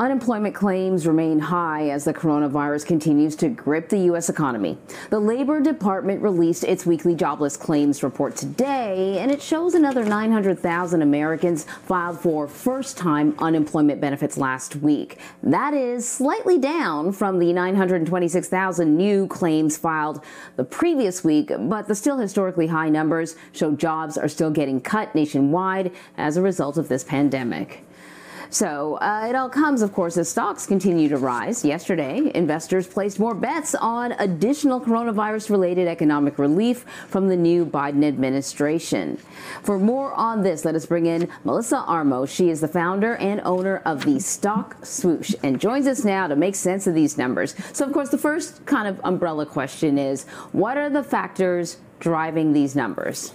Unemployment claims remain high as the coronavirus continues to grip the U.S. economy. The Labor Department released its weekly jobless claims report today, and it shows another 900,000 Americans filed for first time unemployment benefits last week. That is slightly down from the 926,000 new claims filed the previous week, but the still historically high numbers show jobs are still getting cut nationwide as a result of this pandemic. So uh, it all comes, of course, as stocks continue to rise. Yesterday, investors placed more bets on additional coronavirus related economic relief from the new Biden administration. For more on this, let us bring in Melissa Armo. She is the founder and owner of the Stock Swoosh and joins us now to make sense of these numbers. So, of course, the first kind of umbrella question is what are the factors driving these numbers?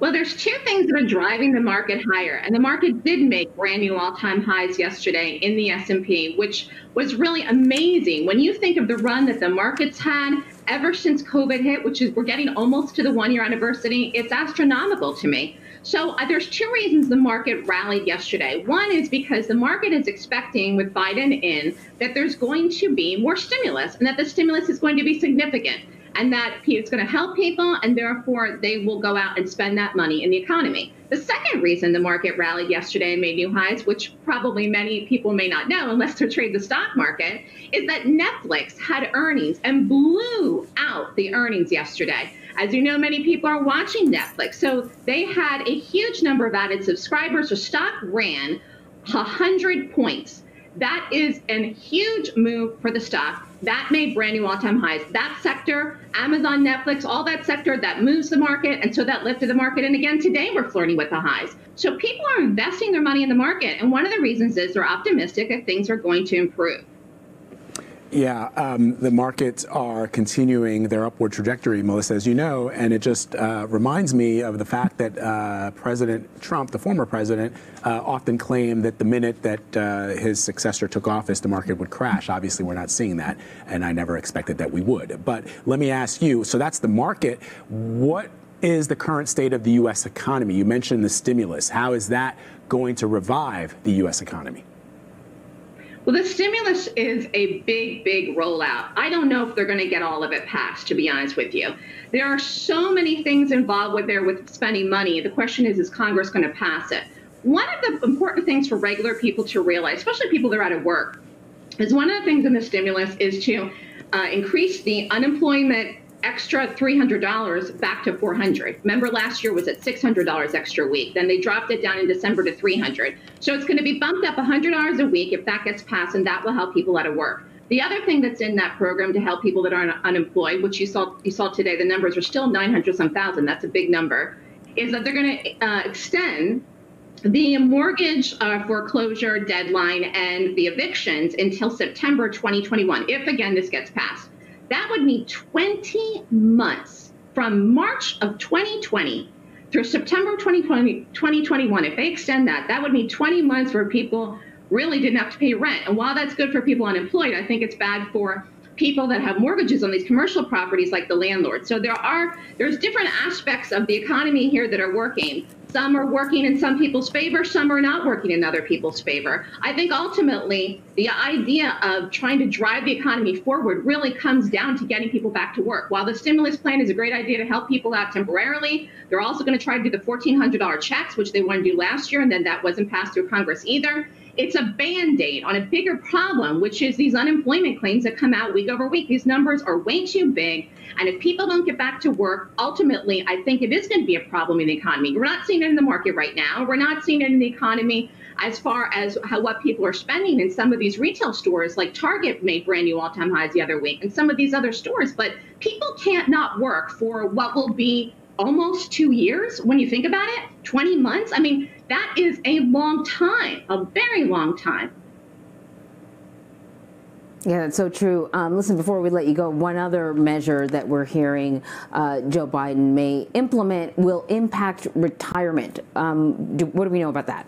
Well, there's two things that are driving the market higher, and the market did make brand new all-time highs yesterday in the S&P, which was really amazing. When you think of the run that the markets had ever since COVID hit, which is we're getting almost to the one-year anniversary, it's astronomical to me. So uh, there's two reasons the market rallied yesterday. One is because the market is expecting, with Biden in, that there's going to be more stimulus, and that the stimulus is going to be significant and that it's going to help people, and therefore they will go out and spend that money in the economy. The second reason the market rallied yesterday and made new highs, which probably many people may not know unless they trade the stock market, is that Netflix had earnings and blew out the earnings yesterday. As you know, many people are watching Netflix. So they had a huge number of added subscribers. The stock ran 100 points. That is a huge move for the stock. That made brand new all time highs. That sector, Amazon, Netflix, all that sector, that moves the market. And so that lifted the market. And again, today we're flirting with the highs. So people are investing their money in the market. And one of the reasons is they're optimistic that things are going to improve. Yeah, um, the markets are continuing their upward trajectory, Melissa, as you know, and it just uh, reminds me of the fact that uh, President Trump, the former president, uh, often claimed that the minute that uh, his successor took office, the market would crash. Obviously, we're not seeing that, and I never expected that we would. But let me ask you so that's the market. What is the current state of the U.S. economy? You mentioned the stimulus. How is that going to revive the U.S. economy? Well, the stimulus is a big, big rollout. I don't know if they're going to get all of it passed, to be honest with you. There are so many things involved with there with spending money. The question is, is Congress going to pass it? One of the important things for regular people to realize, especially people that are out of work, is one of the things in the stimulus is to uh, increase the unemployment extra $300 back to 400. Remember last year was at $600 extra week. Then they dropped it down in December to 300. So it's going to be bumped up $100 a week if that gets passed, and that will help people out of work. The other thing that's in that program to help people that are unemployed, which you saw you saw today, the numbers are still 900 some thousand. That's a big number. Is that they're going to uh, extend the mortgage uh, foreclosure deadline and the evictions until September 2021, if again this gets passed. That would mean 20 months from March of 2020 through September 2020, 2021. If they extend that, that would mean 20 months where people really didn't have to pay rent. And while that's good for people unemployed, I think it's bad for people that have mortgages on these commercial properties like the landlords. So there are there's different aspects of the economy here that are working. Some are working in some people's favor, some are not working in other people's favor. I think ultimately the idea of trying to drive the economy forward really comes down to getting people back to work. While the stimulus plan is a great idea to help people out temporarily, they're also going to try to do the $1,400 checks, which they wanted to do last year, and then that wasn't passed through Congress either. It's a band aid on a bigger problem, which is these unemployment claims that come out week over week. These numbers are way too big. And if people don't get back to work, ultimately, I think it is going to be a problem in the economy. We're not seeing it in the market right now. We're not seeing it in the economy as far as how what people are spending in some of these retail stores, like Target made brand new all-time highs the other week, and some of these other stores. But people can't not work for what will be almost two years when you think about it 20 months i mean that is a long time a very long time yeah, that's so true. Um, listen, before we let you go, one other measure that we're hearing uh, Joe Biden may implement will impact retirement. Um, do, what do we know about that?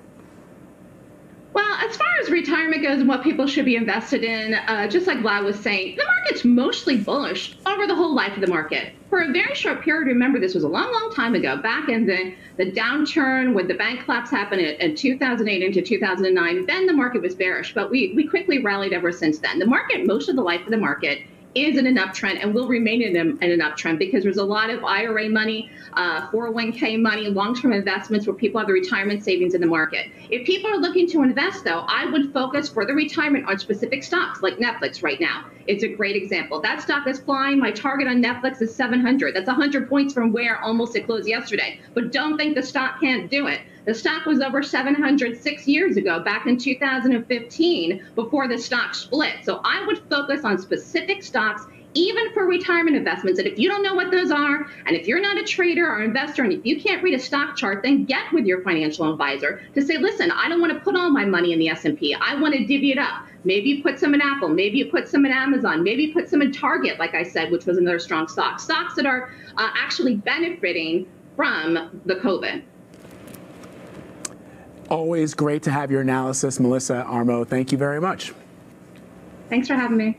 Well, as far as retirement goes and what people should be invested in, uh, just like Vlad was saying, the market's mostly bullish over the whole life of the market. For a very short period, remember this was a long, long time ago, back in the, the downturn when the bank collapse happened in, in 2008 into 2009, then the market was bearish, but we, we quickly rallied ever since then. The market, most of the life of the market is in an uptrend and will remain in, a, in an uptrend because there's a lot of IRA money, uh, 401k money, long-term investments where people have the retirement savings in the market. If people are looking to invest, though, I would focus for the retirement on specific stocks like Netflix right now. It's a great example. That stock is flying. My target on Netflix is 700. That's 100 points from where almost it closed yesterday. But don't think the stock can't do it. The stock was over 700 six years ago, back in 2015, before the stock split. So I would focus on specific stocks even for retirement investments. And if you don't know what those are, and if you're not a trader or investor, and if you can't read a stock chart, then get with your financial advisor to say, listen, I don't want to put all my money in the S&P. I want to divvy it up. Maybe you put some in Apple. Maybe you put some in Amazon. Maybe you put some in Target, like I said, which was another strong stock. Stocks that are uh, actually benefiting from the COVID. Always great to have your analysis, Melissa Armo. Thank you very much. Thanks for having me.